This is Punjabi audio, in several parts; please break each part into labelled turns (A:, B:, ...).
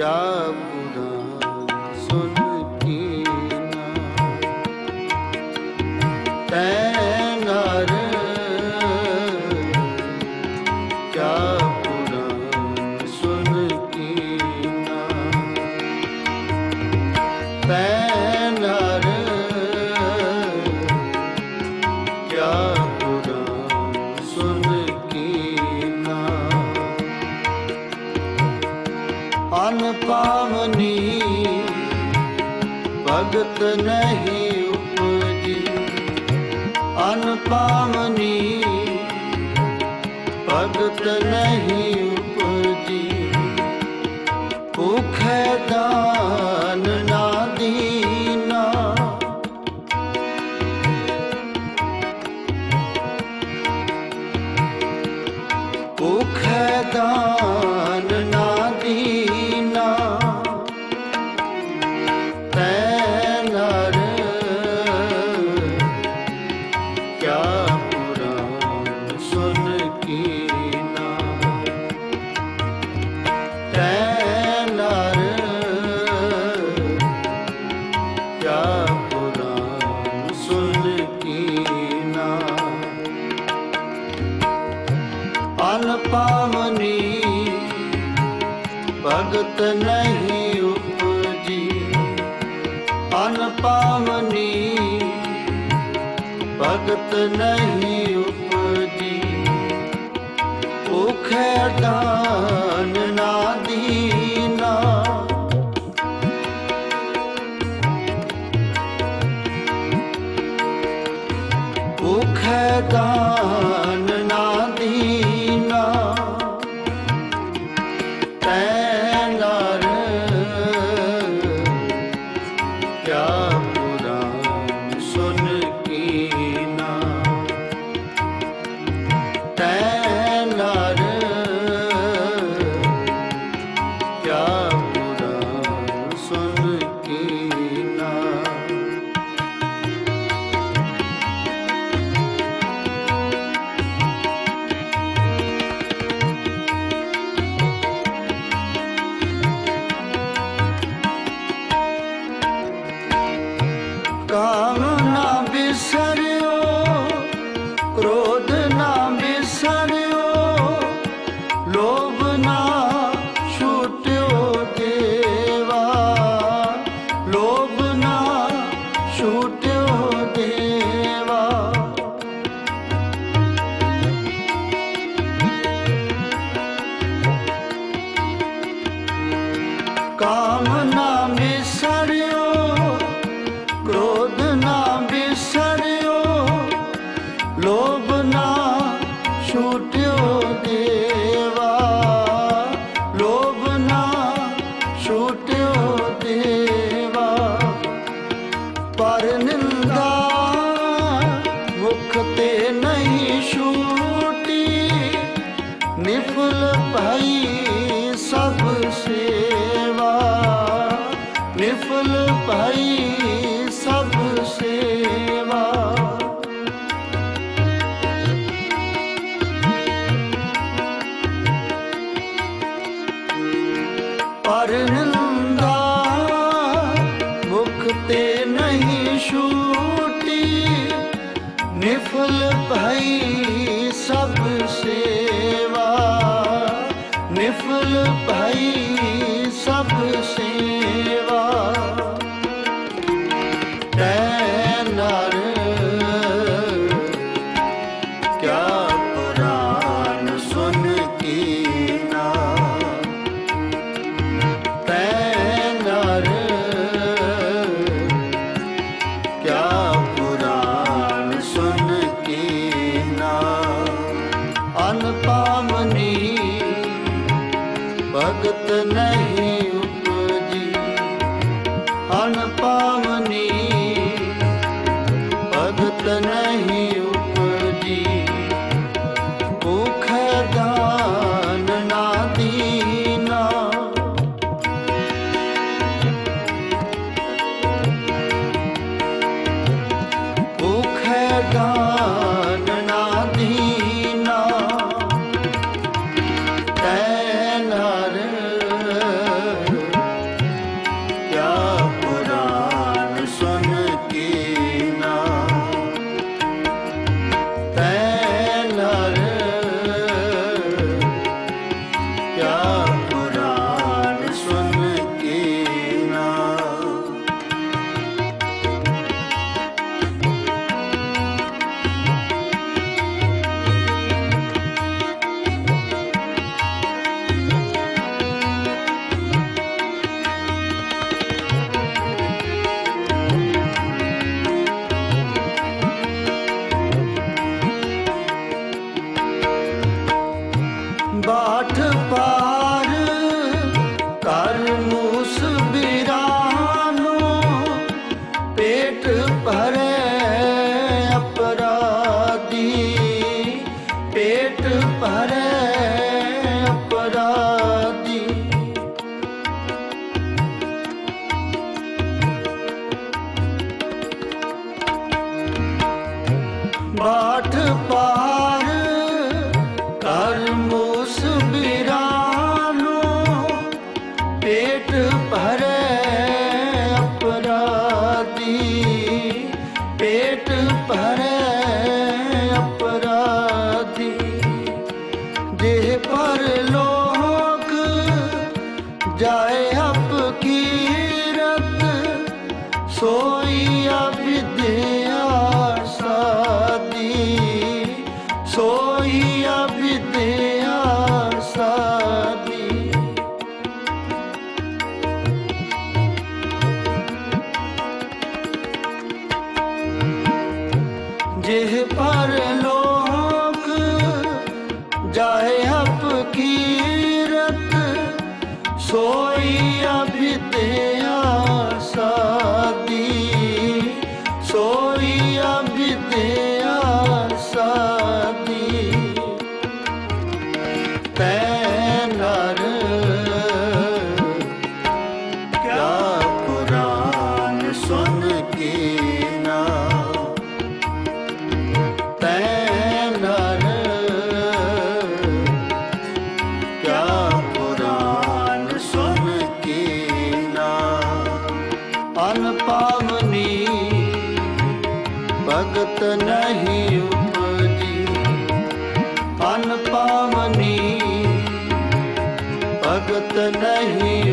A: क्या ਵਾਮਨੀ ਭਗਤ ਨਹੀਂ ਉਪਜੀ। ਅਨ ਭਗਤ ਨਹੀਂ ਲਾਗਤ ਨਹੀਂ ਉਪਜੀ। ਅਨ ਪਾਵਨੀ ਭਗਤ ਨਹੀਂ ਉਪਜੀ। ਭੁਖੇ ਅਟਾ ਟੁੱਟਿਓ ਦੇ। Yeah. ਕਾਠ ਪਾਰ ਕਰ ਮੂਸ ਪੇਟ ਭਰੇ ਅਪਰਾਧੀ। ਪੇਟ ਭਰੇ ਅਪਰਾਧੀ। ਦੇਹ ਪਰ ਲੋਕ ਸੋਈ ਅਬਿਦੇ পারলো ਭਗਤ ਨਹੀਂ ਉਪਜੀ। ਅਨ ਪਾਵਨੀ ਭਗਤ ਨਹੀਂ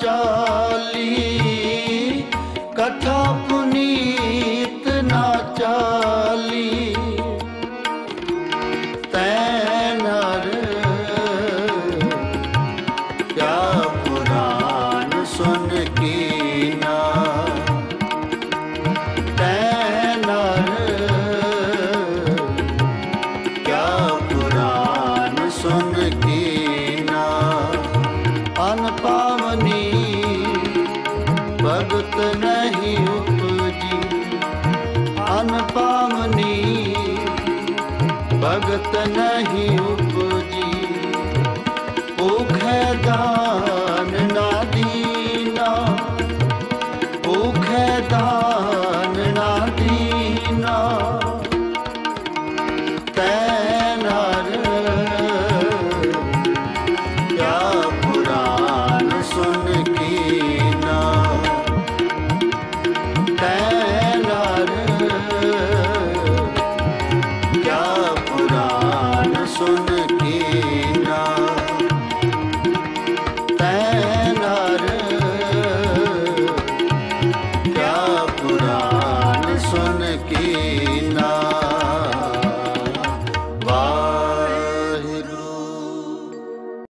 A: जा